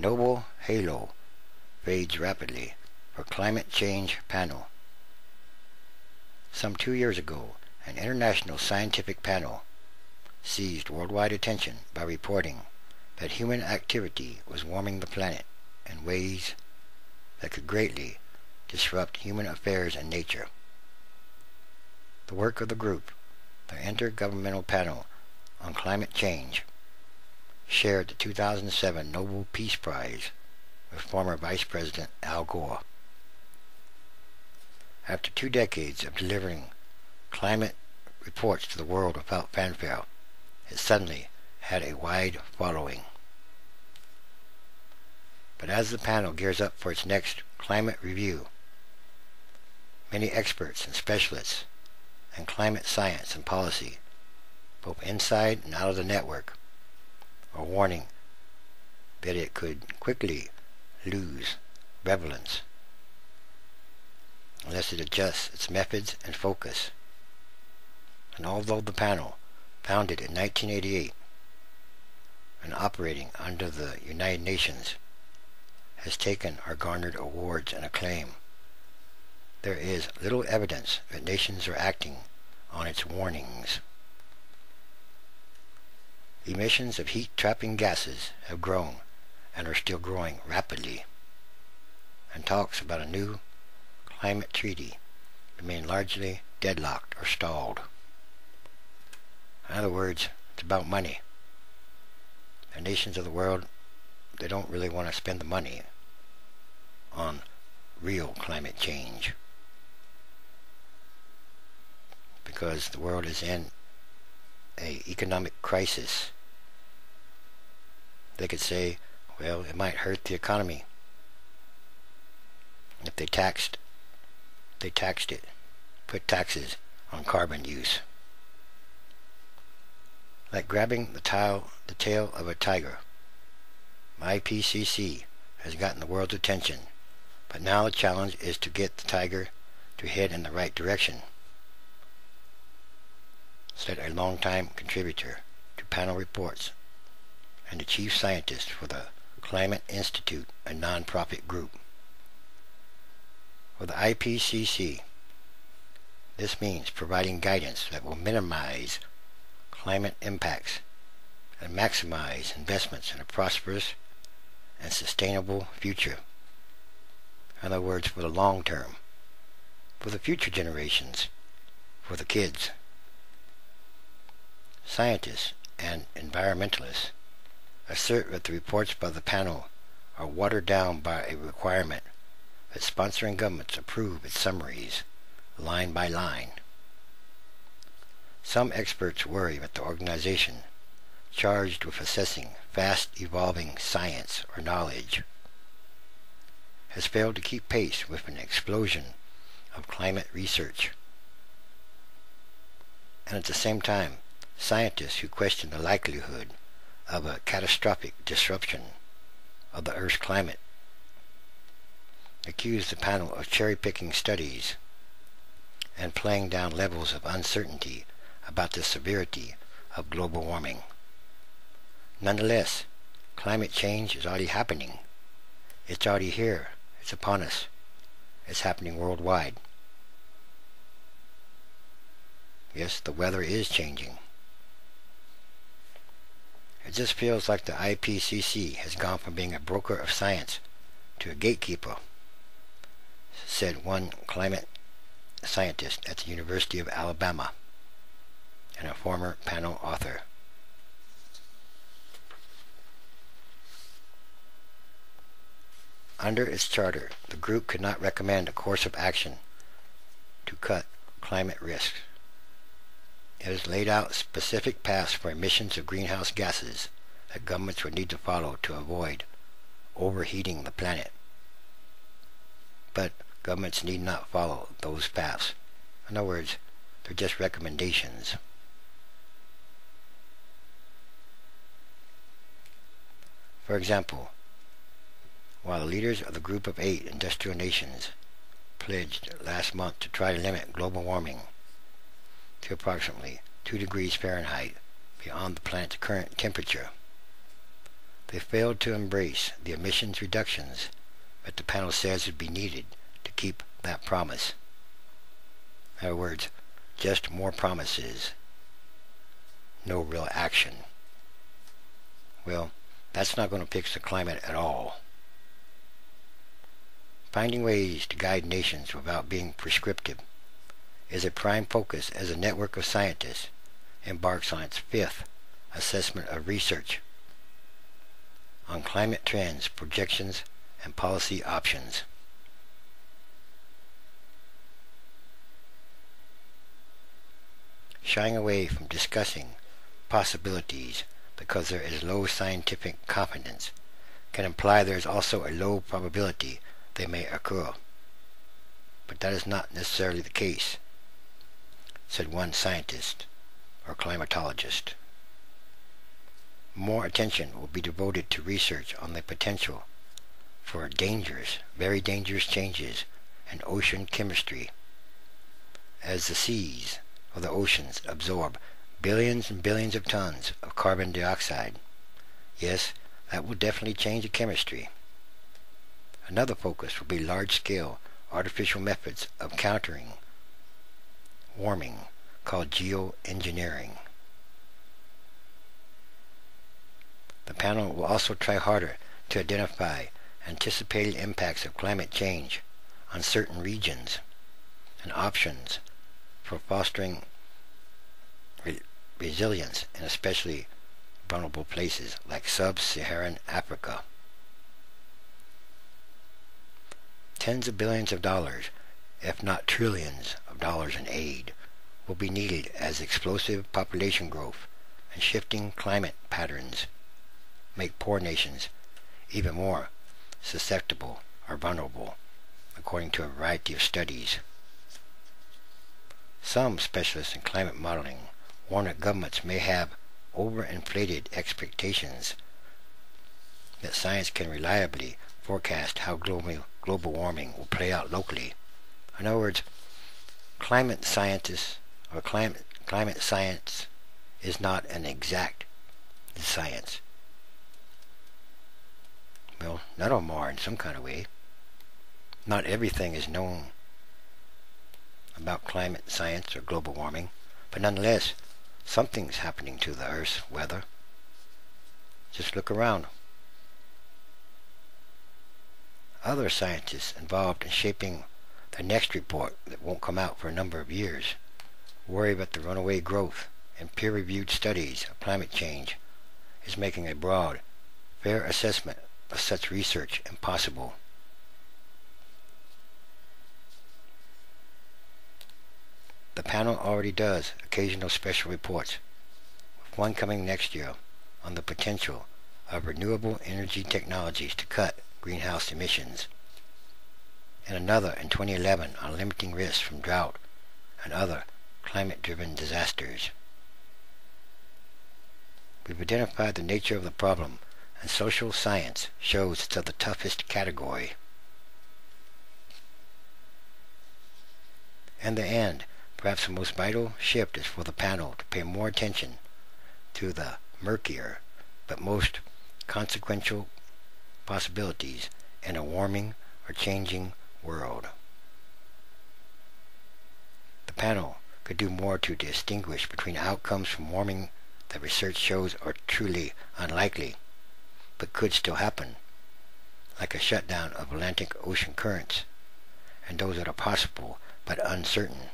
Nobel halo fades rapidly for climate change panel. Some two years ago, an international scientific panel seized worldwide attention by reporting that human activity was warming the planet in ways that could greatly disrupt human affairs and nature. The work of the group, the Intergovernmental Panel on Climate Change, shared the 2007 Nobel Peace Prize with former Vice President Al Gore. After two decades of delivering climate reports to the world without fanfare, it suddenly had a wide following. But as the panel gears up for its next climate review, many experts and specialists in climate science and policy, both inside and out of the network, are warning that it could quickly lose relevance unless it adjusts its methods and focus. And although the panel, founded in 1988 and operating under the United Nations, has taken or garnered awards and acclaim, there is little evidence that nations are acting on its warnings. Emissions of heat-trapping gases have grown and are still growing rapidly, and talks about a new climate treaty remain largely deadlocked or stalled. In other words, it's about money. The nations of the world, they don't really want to spend the money on real climate change. Because the world is in a economic crisis. They could say, well, it might hurt the economy if they taxed they taxed it, put taxes on carbon use. Like grabbing the tail, the tail of a tiger. My IPCC has gotten the world's attention, but now the challenge is to get the tiger to head in the right direction, said a longtime contributor to panel reports and the chief scientist for the Climate Institute, a nonprofit group. For the IPCC, this means providing guidance that will minimize climate impacts and maximize investments in a prosperous and sustainable future. In other words, for the long term, for the future generations, for the kids. Scientists and environmentalists assert that the reports by the panel are watered down by a requirement that sponsoring governments approve its summaries line by line. Some experts worry that the organization charged with assessing fast evolving science or knowledge has failed to keep pace with an explosion of climate research. And at the same time, scientists who question the likelihood of a catastrophic disruption of the Earth's climate accused the panel of cherry-picking studies and playing down levels of uncertainty about the severity of global warming. Nonetheless, climate change is already happening. It's already here. It's upon us. It's happening worldwide. Yes, the weather is changing. It just feels like the IPCC has gone from being a broker of science to a gatekeeper said one climate scientist at the University of Alabama and a former panel author. Under its charter, the group could not recommend a course of action to cut climate risks. It has laid out specific paths for emissions of greenhouse gases that governments would need to follow to avoid overheating the planet. But Governments need not follow those paths. In other words, they're just recommendations. For example, while the leaders of the Group of Eight industrial nations pledged last month to try to limit global warming to approximately 2 degrees Fahrenheit beyond the planet's current temperature, They failed to embrace the emissions reductions that the panel says would be needed to keep that promise. In other words, just more promises, no real action. Well, that's not going to fix the climate at all. Finding ways to guide nations without being prescriptive is a prime focus as a network of scientists embarks on its fifth assessment of research on climate trends, projections, and policy options. Shying away from discussing possibilities because there is low scientific confidence can imply there is also a low probability they may occur. But that is not necessarily the case, said one scientist or climatologist. More attention will be devoted to research on the potential for dangerous, very dangerous changes in ocean chemistry as the seas or the oceans absorb billions and billions of tons of carbon dioxide. Yes, that will definitely change the chemistry. Another focus will be large-scale artificial methods of countering called geoengineering. The panel will also try harder to identify anticipated impacts of climate change on certain regions and options for fostering re resilience in especially vulnerable places like sub-Saharan Africa. Tens of billions of dollars, if not trillions dollars in aid, will be needed as explosive population growth and shifting climate patterns make poor nations even more susceptible or vulnerable, according to a variety of studies. Some specialists in climate modeling warn that governments may have overinflated expectations that science can reliably forecast how global warming will play out locally. In other words, climate scientists or climate, climate science is not an exact science. Well, of them are in some kind of way. Not everything is known about climate science or global warming, but nonetheless, something's happening to the Earth's weather. Just look around. Other scientists involved in shaping the next report that won't come out for a number of years worry about the runaway growth and peer-reviewed studies of climate change is making a broad, fair assessment of such research impossible. The panel already does occasional special reports, with one coming next year on the potential of renewable energy technologies to cut greenhouse emissions, and another in 2011 on limiting risks from drought and other climate-driven disasters. We've identified the nature of the problem, and social science shows it's of the toughest category. In the end, Perhaps the most vital shift is for the panel to pay more attention to the murkier but most consequential possibilities in a warming or changing world. The panel could do more to distinguish between outcomes from warming that research shows are truly unlikely, but could still happen, like a shutdown of Atlantic Ocean currents, and those that are possible but uncertain.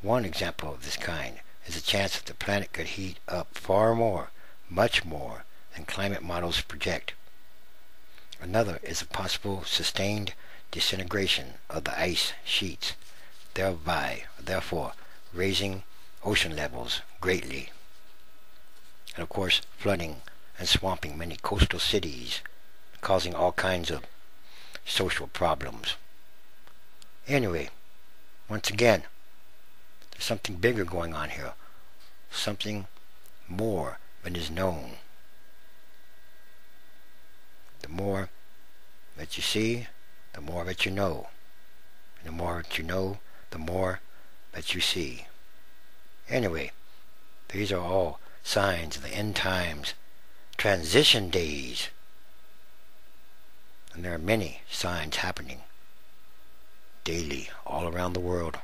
One example of this kind is the chance that the planet could heat up far more, much more, than climate models project. Another is a possible sustained disintegration of the ice sheets, thereby, therefore, raising ocean levels greatly. And of course, flooding and swamping many coastal cities, causing all kinds of social problems. Anyway, once again, there's something bigger going on here. Something more than is known. The more that you see, the more that you know. And the more that you know, the more that you see. Anyway, these are all signs of the end times transition days. And there are many signs happening daily all around the world.